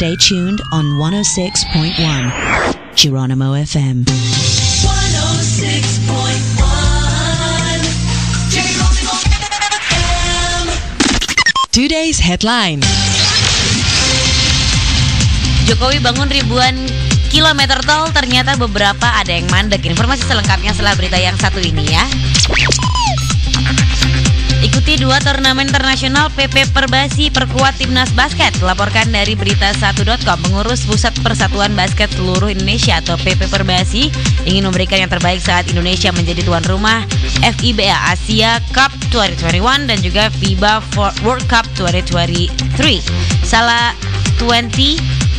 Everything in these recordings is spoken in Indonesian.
Stay tuned on 106.1 Geronimo FM. 106.1 Geronimo FM. Today's headline. Jokowi bangun ribuan kilometer tol, ternyata beberapa ada yang mandek. Informasi selengkapnya setelah berita yang satu ini ya. Ikuti dua turnamen internasional PP Perbasi perkuat timnas basket. Laporkan dari berita1.com. Pengurus Pusat Persatuan Basket Seluruh Indonesia atau PP Perbasi ingin memberikan yang terbaik saat Indonesia menjadi tuan rumah FIBA Asia Cup 2021 dan juga FIBA World Cup 2023. Salah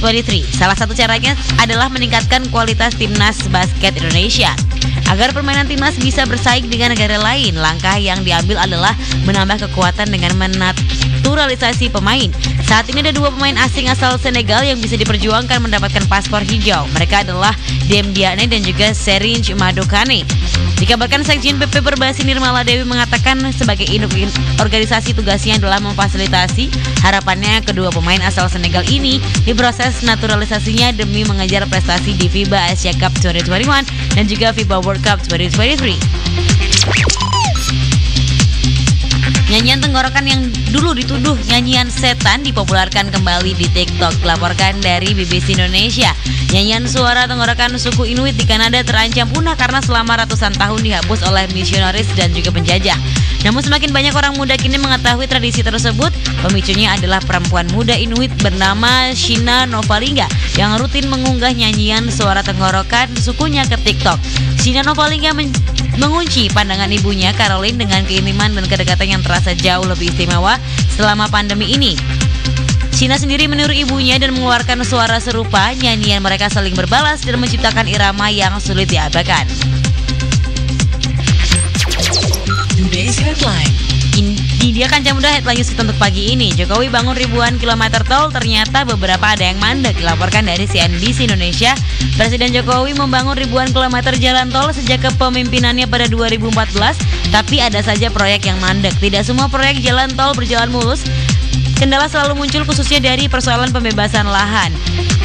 2023. Salah satu caranya adalah meningkatkan kualitas timnas basket Indonesia. Agar permainan timnas bisa bersaing dengan negara lain, langkah yang diambil adalah menambah kekuatan dengan menaturalisasi pemain. Saat ini ada dua pemain asing asal Senegal yang bisa diperjuangkan mendapatkan paspor hijau. Mereka adalah Dem Diane dan juga Serinj Madokane. Dikabarkan Sekjen PP Perbasi Nirmala Dewi mengatakan sebagai induk organisasi tugasnya adalah memfasilitasi harapannya kedua pemain asal Senegal ini diproses naturalisasinya demi mengejar prestasi di FIBA Asia Cup 2021 dan juga FIBA World Cup 2023. Nyanyian tenggorokan yang dulu dituduh nyanyian setan dipopulerkan kembali di TikTok. Laporkan dari BBC Indonesia. Nyanyian suara tenggorokan suku Inuit di Kanada terancam punah karena selama ratusan tahun dihapus oleh misionaris dan juga penjajah. Namun semakin banyak orang muda kini mengetahui tradisi tersebut. Pemicunya adalah perempuan muda Inuit bernama Shina Novalingga yang rutin mengunggah nyanyian suara tenggorokan sukunya ke TikTok. Shina Novalingga men mengunci pandangan ibunya Caroline dengan keintiman dan kedekatan yang terasa jauh lebih istimewa selama pandemi ini. Cina sendiri meniru ibunya dan mengeluarkan suara serupa, nyanyian mereka saling berbalas dan menciptakan irama yang sulit diabaikan. Today's headline. Kancah muda headline news untuk pagi ini. Jokowi bangun ribuan kilometer tol, ternyata beberapa ada yang mandek. Dilaporkan dari CNBC Indonesia, Presiden Jokowi membangun ribuan kilometer jalan tol sejak kepemimpinannya pada 2014, tapi ada saja proyek yang mandek. Tidak semua proyek jalan tol berjalan mulus. Kendala selalu muncul khususnya dari persoalan pembebasan lahan.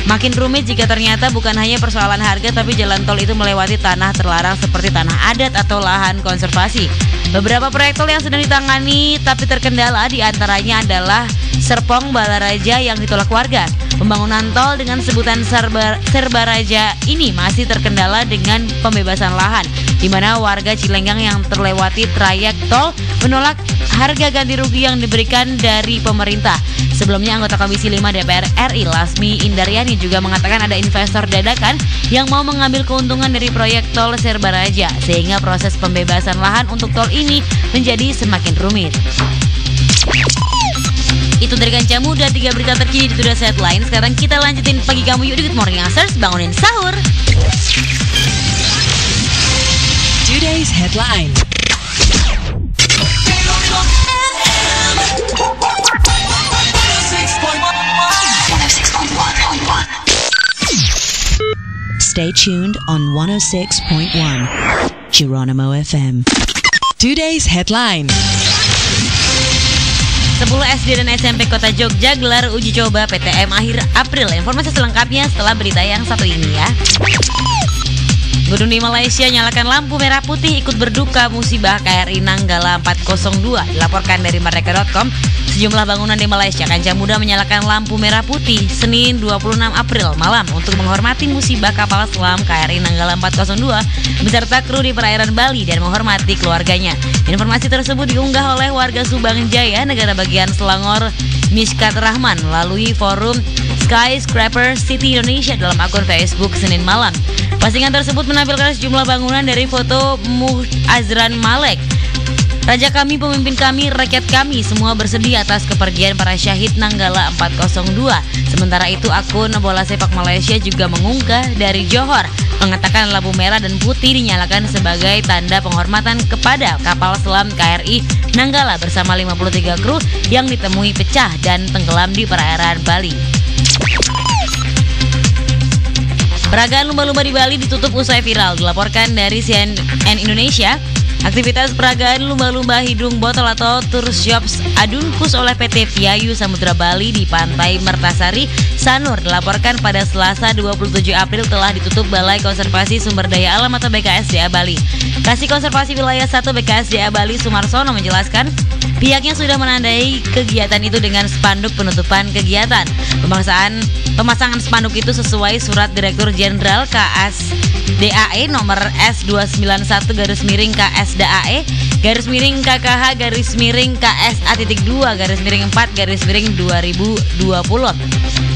Makin rumit jika ternyata bukan hanya persoalan harga tapi jalan tol itu melewati tanah terlarang seperti tanah adat atau lahan konservasi. Beberapa proyek tol yang sedang ditangani tapi terkendala di antaranya adalah Serpong Balaraja yang ditolak warga. Pembangunan tol dengan sebutan Serba, Serbaraja ini masih terkendala dengan pembebasan lahan, di mana warga Cilenggang yang terlewati trayek tol menolak harga ganti rugi yang diberikan dari pemerintah. Sebelumnya anggota Komisi 5 DPR RI Lasmi Indaryani juga mengatakan ada investor dadakan yang mau mengambil keuntungan dari proyek tol Serbaraja sehingga proses pembebasan lahan untuk tol ini menjadi semakin rumit. Itu dari kancah muda tiga berita terkini di Tudas Headline. Sekarang kita lanjutin pagi kamu yuk di Good Morning Answers bangunin sahur. Today's headline. Geronimo FM. 106.1 Stay tuned on 106.1 Geronimo FM. Today's headline. 10 SD dan SMP Kota Jogja gelar uji coba PTM akhir April. Informasi selengkapnya setelah berita yang satu ini ya. Gunung di Malaysia nyalakan lampu merah putih ikut berduka musibah KRI Nanggala 402 dilaporkan dari Merdeka.com sejumlah bangunan di Malaysia kancah muda menyalakan lampu merah putih Senin 26 April malam untuk menghormati musibah kapal selam KRI Nanggala 402 beserta kru di perairan Bali dan menghormati keluarganya. Informasi tersebut diunggah oleh warga Subang Jaya, negara bagian Selangor Miskat Rahman melalui forum Skyscraper City Indonesia dalam akun Facebook Senin malam. Postingan tersebut menampilkan sejumlah bangunan dari foto Muh Azran Malek. Raja kami, pemimpin kami, rakyat kami semua bersedih atas kepergian para syahid Nanggala 402. Sementara itu akun bola sepak Malaysia juga mengunggah dari Johor mengatakan lampu merah dan putih dinyalakan sebagai tanda penghormatan kepada kapal selam KRI Nanggala bersama 53 kru yang ditemui pecah dan tenggelam di perairan Bali. Peragaan lumba-lumba di Bali ditutup usai viral, dilaporkan dari CNN Indonesia. Aktivitas peragaan lumba-lumba hidung botol atau tour shops Adunkus oleh PT Piayu Samudra Bali di Pantai Mertasari, Sanur dilaporkan pada Selasa 27 April telah ditutup Balai Konservasi Sumber Daya Alam atau BKSDA Bali. Kasih Konservasi Wilayah 1 BKSDA Bali Sumarsono menjelaskan pihaknya sudah menandai kegiatan itu dengan spanduk penutupan kegiatan. Pemasangan pemasangan spanduk itu sesuai surat Direktur Jenderal KS DAE nomor S291 garis miring KSDAE garis miring KKH garis miring KSA titik 2 garis miring 4 garis miring 2020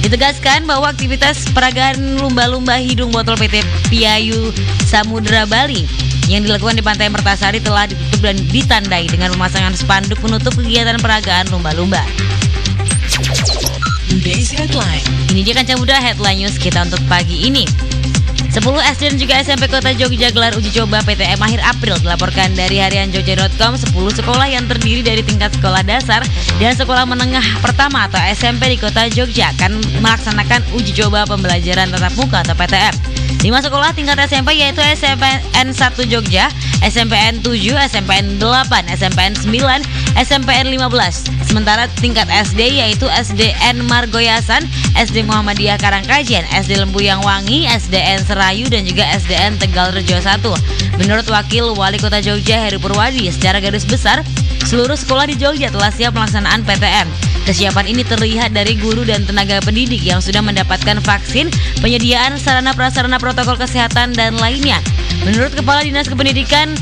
Ditegaskan bahwa aktivitas peragaan lumba-lumba hidung botol PT Piayu Samudra Bali yang dilakukan di Pantai Mertasari telah ditutup dan ditandai dengan pemasangan spanduk penutup kegiatan peragaan lumba-lumba. Ini dia kancah muda headline news kita untuk pagi ini. 10 SD dan juga SMP Kota Jogja gelar uji coba PTM akhir April dilaporkan dari harian jogja.com 10 sekolah yang terdiri dari tingkat sekolah dasar dan sekolah menengah pertama atau SMP di Kota Jogja akan melaksanakan uji coba pembelajaran tatap muka atau PTM. 5 sekolah tingkat SMP yaitu SMPN 1 Jogja, SMPN 7, SMPN 8, SMPN 9, SMPN 15. Sementara tingkat SD yaitu SDN Margoyasan, SD Muhammadiyah Karangkajian, SD Lembuyang Wangi, SDN Serayu dan juga SDN Tegal Rejo 1. Menurut Wakil Wali Kota Jogja Heri Purwadi, secara garis besar seluruh sekolah di Jogja telah siap pelaksanaan PTM. Kesiapan ini terlihat dari guru dan tenaga pendidik yang sudah mendapatkan vaksin, penyediaan sarana prasarana protokol kesehatan dan lainnya. Menurut Kepala Dinas Kependidikan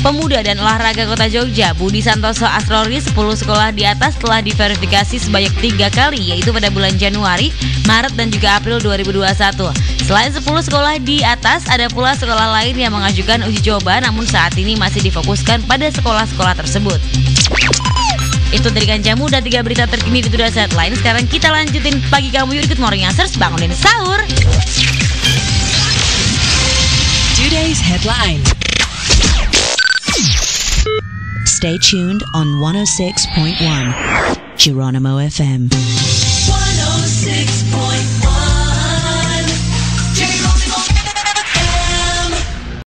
Pemuda dan Olahraga Kota Jogja, Budi Santoso Asrori, 10 sekolah di atas telah diverifikasi sebanyak tiga kali, yaitu pada bulan Januari, Maret, dan juga April 2021. Selain 10 sekolah di atas, ada pula sekolah lain yang mengajukan uji coba, namun saat ini masih difokuskan pada sekolah-sekolah tersebut. Itu dari Kanjamu dan tiga berita terkini di Tudas Headline. Sekarang kita lanjutin pagi kamu yuk ikut Morning Answers bangunin sahur. Today's headline. Stay tuned on 106.1 Geronimo FM. 106.1